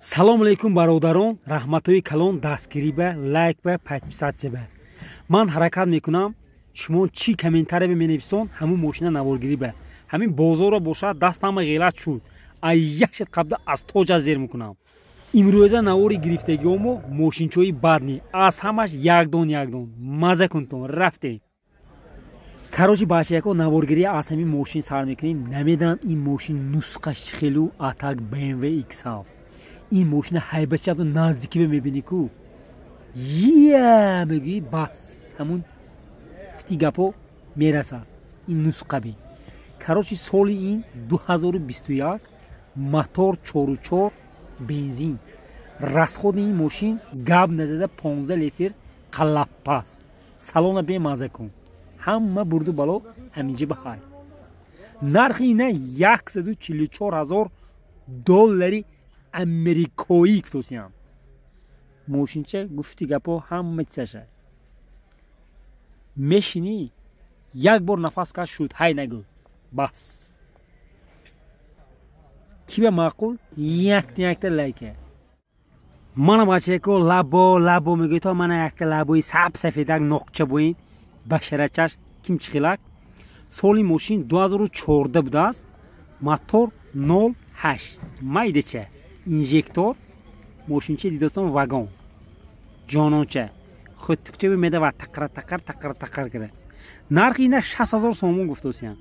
салому алейкум бародарон. Раҳматҳои калон дастгирӣ ба лайк ба подписатсия ба. Ман ҳаракат мекунам. Шумо чӣ комментария менависон ҳамун мошина наворгирӣ ба. Ҳамин бозорро бошад дастама ғелат шуд. Аяшет қабда аз тоҷа зер мекунам. Имрӯза навори гирифтагиомо мошинчои бад не аз ҳамаш якдон якдон. Маза кунтон рафтем. Карочи бачаяко наворгирӣ аз ҳамин мошин сар мекунем. Намедонам ин мошин нусқаш чӣ хелу атак bmw xf ин мошина ҳайбатшавто наздикӣ мебинӣ ку? Я мегӯӣ бас ҳамун фити гапо мерасад. Ин нусқа бин карочи соли ин 2021 мотор чоручор бензин. Расходи ин мошин гап назада 15 литр қалаппас. Салона бемаза кун. Ҳама бурду бало ҳаминҷа ба ҳай. Нархи ина 144000 доллари америкоӣ кусосиям мошинча гуфти гапо ҳама чизаша мешинӣ як бор нафас каш шуд ҳай нагӯ бас ки ба маъқул якта якта лайка мана бачаеко лабо лабо мегӯито мана якта лабои саб сафедак ноқча боин башарачаш ким чихилак соли мошин 2014 будааст мотор 08 майдача инжектор мошинчаи дидостон вагон. Ҷононча. Худтукча бимедава тақра тақар тақар тақар кара нархи ина шаст ҳазор сомон гуфтосиян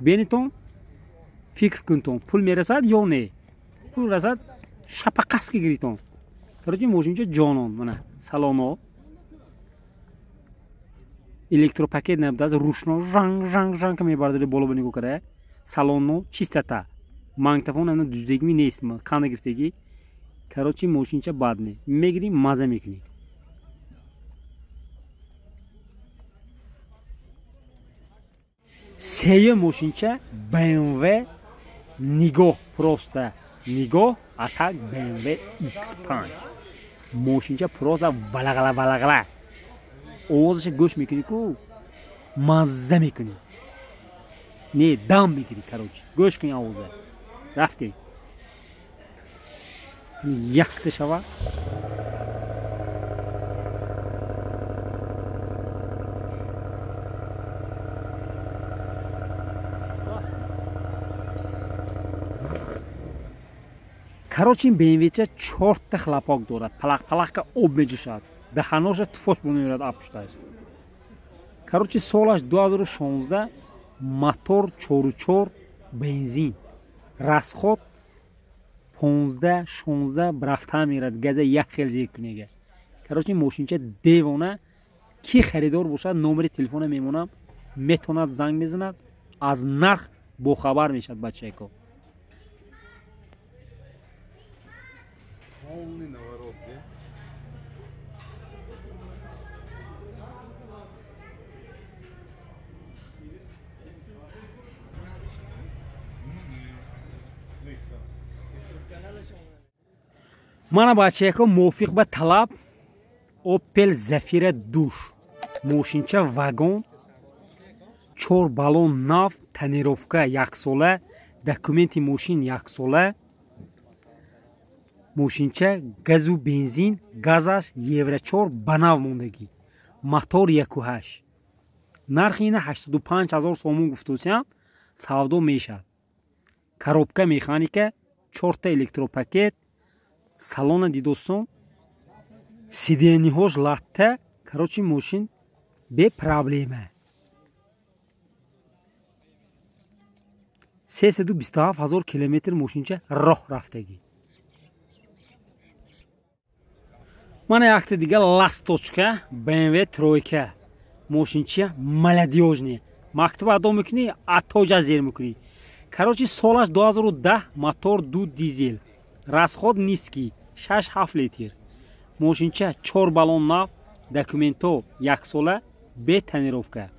бенитон фикр кунтон пул мерасад ё не? Пул расад шапақаски гиритон. Карочи мошинча ҷонон. Мана салоно. Электропакет набудааст рушно жанг жанг жанг ка мебардари боло ба нигоҳ кара салоно чистота мактафон ана дуздагими нест кана гирифтагӣ карочи мошинча бад не мегирӣ маза мекунӣ сеюм мошинча bmw нигоҳ просто нигоҳ атак bmw x5 мошинча просто валагала валагала овозаша гӯш мекунӣ ку мазза мекунӣ не дам мегирӣ карочи гӯш кунӣ овоза рафтем. Яхта шава? Карочи ин бмвча чорта хлапок дорад палақпалақка об меҷӯшад даҳаноша туфош бонамерад апушташ карочи солаш 2016 мотор чоручор бензин расход 1516 рафта мерад газа як хел зир кунега карочи мошинча девона ки харидор бошад номери телефона мемонам метавонад занг мезанад аз нарх бохабар мешавад бачаеко мана бачаяко мувофиқ ба талаб опел зафира душ мошинча вагон чор балон нав танировка яксола документи мошин яксола мошинча газу бензин газаш еврочор ба нав мондагӣ. Мотор якуҳаш. Нархи ина 85 ҳазор сомон гуфтусиянд савдо мешавад. Коробка механика чорта электропакет салона дидостон сидениҳош латта карочи мошин бепроблема. Сесаду бисту ҳафт ҳазор километр мошинча роҳ рафтагӣ. Мана якта дига ласточка bmw тройка. Мошинча молодёжне мактуб адо мекунӣ атоҷа зер мекунӣ. Карочи солаш 2010 мотор ду дизел. Расход низкий 67 литр. Мошинча 4 баллон нав документо яксола бе тонировка.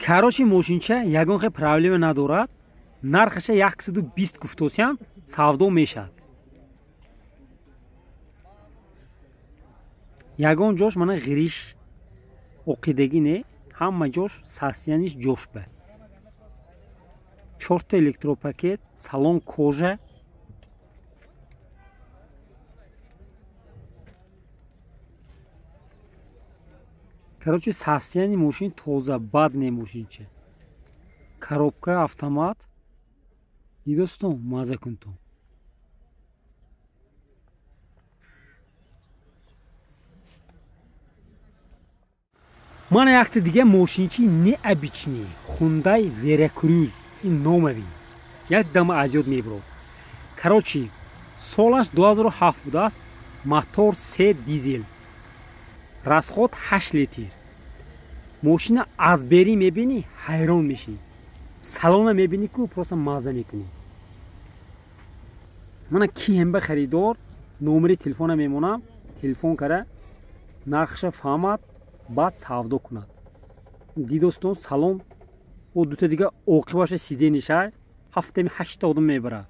Кароши мошинча ягон хе проблема надорад. Нархаша 120 гуфтосиян савдо мешавад. Ягон ҷош мана ғириш оқидагӣ не ҳама ҷош састияниш ҷош ба чорта электропакет салон кожа. Короче состояние мошин тоза бад не мошинче коробка автомат. И достон маза кунтон мана якта дига мошинчи необични хундай веракрюз ин номавин як дама азёд мебурод короче солаш 2007 будааст мотор се дизел расход 8 литр. Мошина аз бери мебини ҳайрон мешӣ салона мебини ку просто маза мекунӣ. Мана киҳемба харидор номери телефона мемонам. Телефон кара нархша фаҳмад баъд савдо кунад. Ди достон салон о дута дига оқибаша сиденишай ҳафтами ҳашта одам мебарад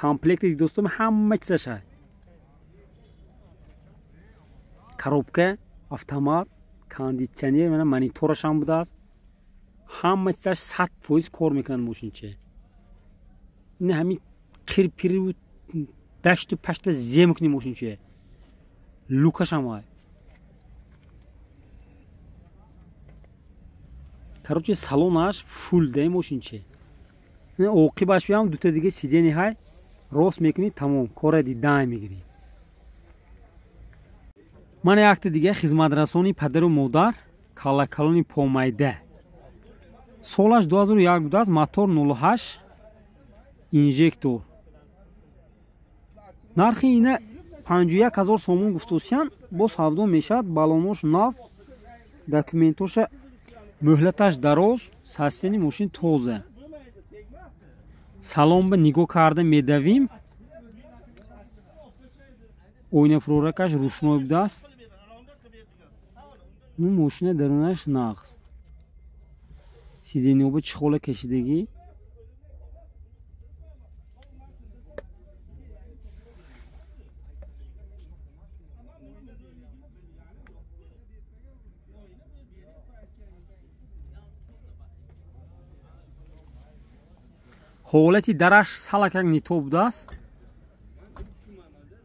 комплекти достон ҳама чизашай коробка автомат кондитсионер мана мониторашам будааст ҳама чизаш сад фоиз кор мекунад мошинче. Ин ҳамин қирпиру дашту паштба зе мекуни мошинче. Лукашам ай короче салонаш фулдаи мошинче оқибаш биям дута дига сидени ҳай рост мекунӣ тамом кора дидай мегирӣ. Ман якта дига хизматрасони падару модар калакалони помайда. Солаш 2001 будааст мотор 08 инжектор. Нархи ина 51 ҳазор сомон гуфтусиян бо савдо мешавад балонош нав документоша мӯҳлаташ дароз састени мошин тоза. Салом ба нигоҳ карда медавим. Ойнафуроракаш рӯшной будааст ну мошина дарунаш нақс сидениоба чӣ хола кашидагӣ Holati darash salakangni topdas.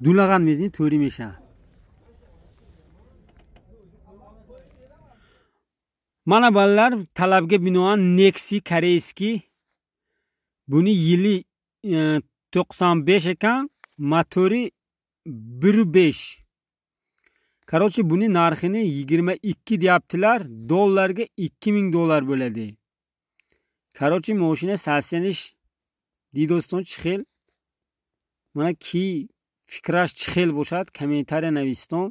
Dulagan mezni to'rimesha. Mana ballar talabga binoan Nexi Koreyski buni yili e, 95 ekan, motori 1.5. Qarochi buni narxini 22 deyaptilar, dollarga 2000 dollar bo'ladi. Qarochi mashina 80 дидостон чӣ хел мана ки фикраш чӣ хел бошад комментария навистон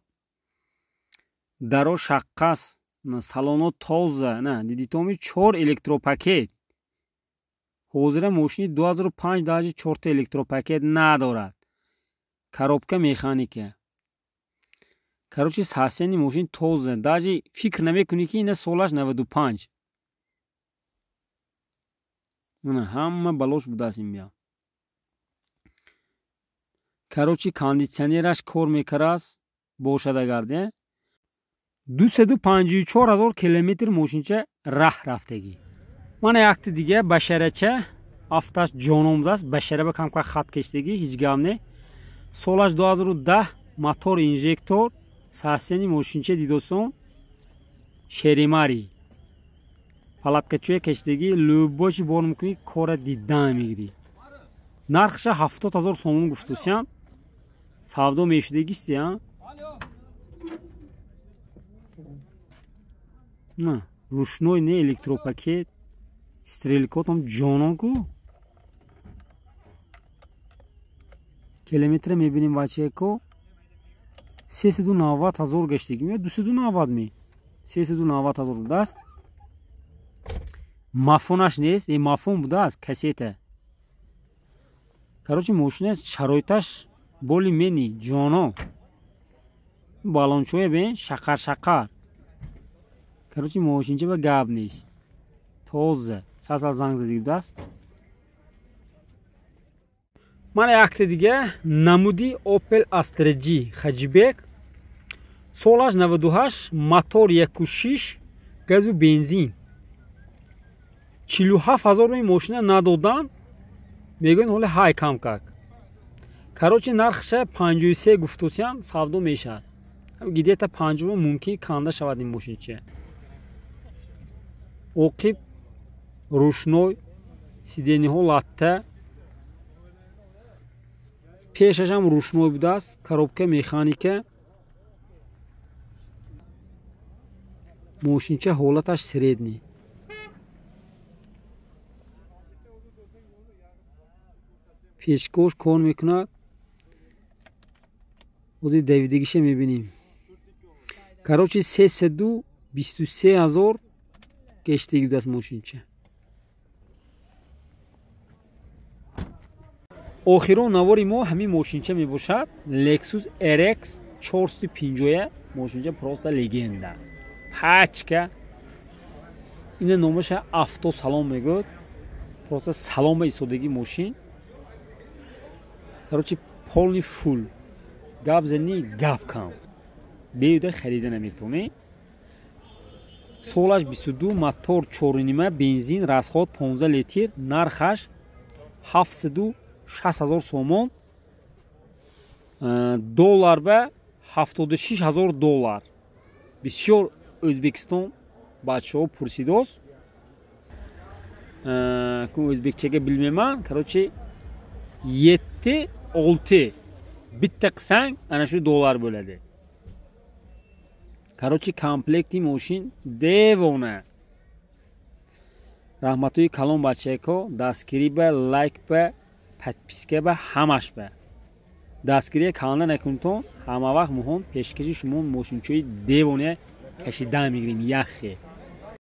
даро шаққаст салоно тоза на дидитоми чор электропакет. Ҳозира мошини 2005 даҷи чорта электропакет надорад. Коробка механика короче сасени мошин тоза. Даҷи фикр намекунӣ ки ина солаш 95 на ҳама балош будааст ин бия. Короче кондитсионераш кор мекардаст бошад агарде дусаду панҷу чор ҳазор километр мошинча раҳ рафтагӣ мана якти дига башарача афташ ҷоном будааст башараба камка хат кештагӣ ҳеҷ гап не. Солаш 2010 мотор инжектор сасени мошинча дидостон шеримари палаткачӯя кештагӣ лӯбоши бор мекунӣ кора дидан мегирӣ. Нархша ҳафтод ҳазор сомон гуфтусиян савдо мешудагистия на рӯшной не электропакет. Стрелкотам ҷонон ку? Километра мебинем вачеко сесаду навад ҳазор гаштагим ё дусаду навад ме сесаду навад ҳазор будааст мафонаш нест э мафон будааст касета. Короче мошинааст шароиташ боли мени ҷоно балончоя бе шақар шақар. Короче мошинча ба гап нест. Тоза сасал занг зади будааст мана якта дига намуди опел астраji хаҷибек солаш 98 мотор 16 газу бензин чилу ҳафт ҳазор ин мошина надодан мегӯянд ҳоли ҳай кам как. Карочи нархша панҷои се гуфтусиян савдо мешавад. Гидета панҷумо мумкин канда шавад ин мошинче оқиб рӯшной сидениҳо латта. Пешашам рӯшной будааст коробка механика. Мошинча ҳолаташ средни пешкош кор мекунад ҳозир давидагиша мебинем. Карочи сесаду бисту се ҳазор гештаги будааст мошинча. Охирон навори мо ҳамин мошинча мебошад. Lexus rx 450 мошинча просто легенда. Пачка. Ина номаша авто салом мегӯяд. Просто салома истодагӣ мошин короче полни фул гап зани гап кам беюда харида наметавонӣ солаш бистду мотор чорунима бензин расход 15 литр нархаш ҳафтсаду шаст ҳазор сомон э, доллар ба ҳафтоду шиш ҳазор доллар бисёр o'zbekiston бачаҳо пурсидост э, олти. Битта қисанг ана шу доллар bo'ladi короче комплекти мошин девона. Раҳматои калон бачако дастгирӣ ба лайк ба подписка ба ҳамаш ба дастгирия каланда накунтон ҳама вақт моҳон пешкаши шумо мошинчои девоне кашидан мегирем яхе